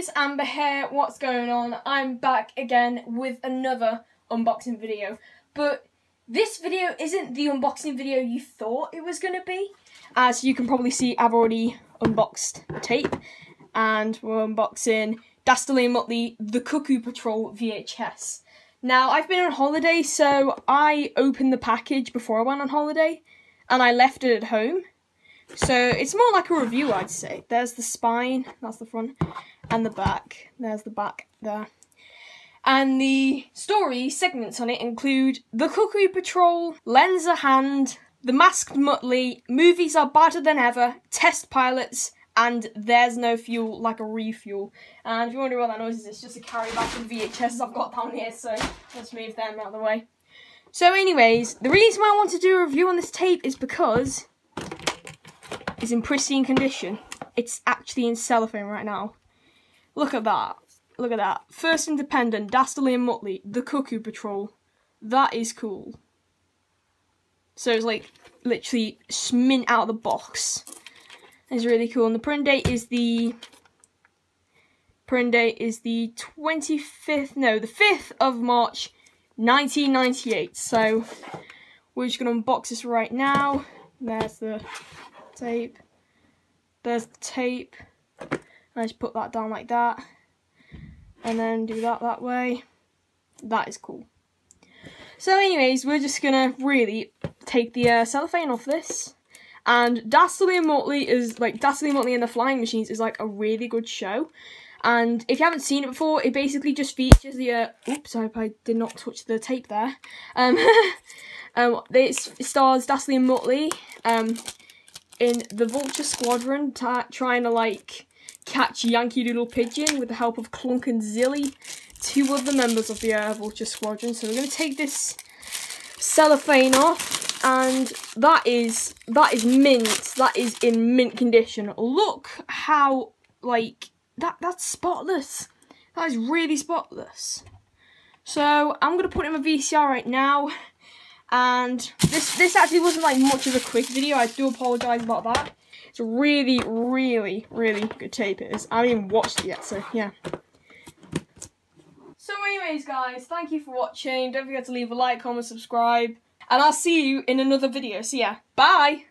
guys, Amber here. What's going on? I'm back again with another unboxing video. But this video isn't the unboxing video you thought it was going to be. As you can probably see, I've already unboxed tape. And we're unboxing Dastardly and Muttley The Cuckoo Patrol VHS. Now, I've been on holiday, so I opened the package before I went on holiday. And I left it at home. So it's more like a review, I'd say. There's the spine, that's the front, and the back. There's the back there. And the story segments on it include The Cuckoo Patrol, Lends a Hand, The Masked Muttley, Movies Are Badder Than Ever, Test Pilots, and There's No Fuel Like a Refuel. And if you wonder what that noise is, it's just a carry back of VHS I've got down here, so let's move them out of the way. So anyways, the reason why I want to do a review on this tape is because is in pristine condition. It's actually in cellophane right now. Look at that. Look at that. First Independent, Dastardly and Muttley, The Cuckoo Patrol. That is cool. So it's like literally mint out of the box. It's really cool. And the print date is the print date is the 25th, no, the 5th of March 1998. So we're just going to unbox this right now. There's the tape. There's the tape. I just put that down like that. And then do that that way. That is cool. So anyways, we're just going to really take the uh, cellophane off this. And Dastardly and Muttley is, like, Dastardly and Muttley and the Flying Machines is, like, a really good show. And if you haven't seen it before, it basically just features the, uh, oops, I hope I did not touch the tape there. Um, um it stars Dastardly and Muttley, um, in the Vulture Squadron trying to like catch Yankee Doodle Pigeon with the help of Clunk and Zilly, two other members of the uh, Vulture Squadron. So we're going to take this cellophane off and that is that is mint. That is in mint condition. Look how like that that's spotless. That is really spotless. So i'm gonna put in my vcr right now and this this actually wasn't like much of a quick video. I do apologise about that. It's really, really, really good tape it is. I haven't even watched it yet, so yeah. So anyways guys, thank you for watching. Don't forget to leave a like, comment, subscribe. And I'll see you in another video. So yeah, bye!